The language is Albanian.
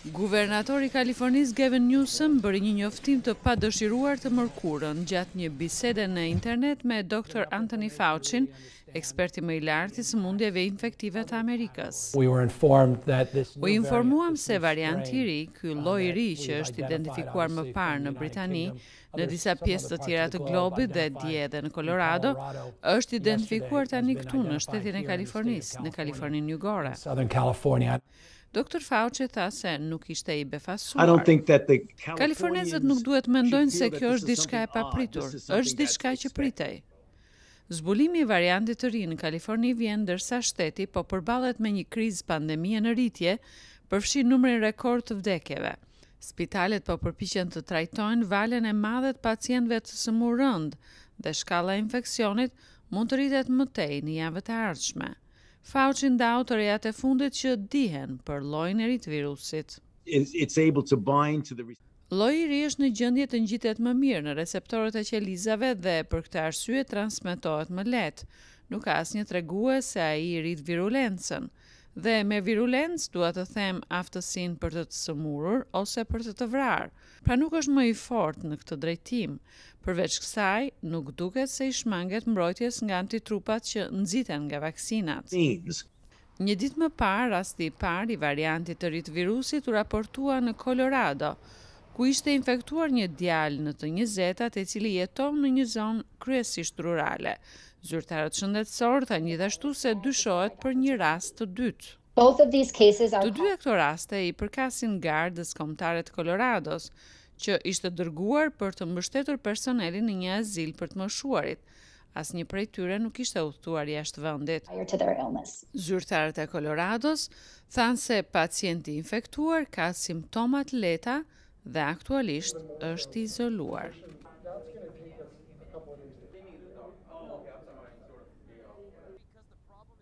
Guvernatori i Kalifornisë Gavin Newsom bëri një njoftim të padëshiruar të mërkurën gjatë një bisede në internet me Doktor Anthony Fauci-n, eksperti më i lartë i sëmundjeve infektive të Amerikës. U informuam se varianti i ri, ky lloj i ri që është identifikuar më parë në Britani, në disa pjesë të tjera të globit dhe dje edhe në Kolorado, është identifikuar tani këtu në shtetin e Kalifornisë, në Kaliforninë Jugore. Doktor Fauci tha se nuk ishte i befasuar. Kalifornezët nuk duhet të mendojnë se kjo është diçka e papritur, është diçka që pritej. Zbulimi i variantit të ri në Kaliforni vjen ndërsa shteti po përballet me një krizë pandemie në rritje, përfshi numrin rekord të vdekjeve. Spitalet po përpiqen të trajtojnë valën e madhe të pacientëve të sëmurë rëndë dhe shkalla e infeksionit mund të rritet më tej në javët e ardhshme. Fauci ndau të rejat e fundit që dihen për llojin e ri të virusit. Lloji i ri është në gjendje të ngjitet më mirë në receptorët e qelizave dhe për këtë arsye transmetohet më lehtë. Nuk ka asnjë tregues se ai rrit virulencën. Dhe me virulencë dua të them aftësinë për të të sëmurur ose për të të vrarë. Pra nuk është më i fortë në këtë drejtim. Përveç kësaj, nuk duket se i shmanget mbrojtjes nga antitrupat që nxiten nga vaksinat. Një ditë më parë, rasti i parë i variantit të ri të virusit u raportua në Kolorado, ku ishte infektuar një djalë në të njëzetat i cili jeton në një zonë kryesisht rurale. Zyrtarët shëndetësorë thanë gjithashtu se dyshohet për një rast të dytë. Të dyja këto raste i përkasin Gardës Kombëtare të Kolorados, që ishte dërguar për të mbështetur personelin në një azil për të moshuarit, asnjë prej tyre nuk kishte udhëtuar jashtë vendit. Zyrtarët e Kolorados thanë se pacienti i infektuar ka simptoma të lehta dhe aktualisht është i izoluar.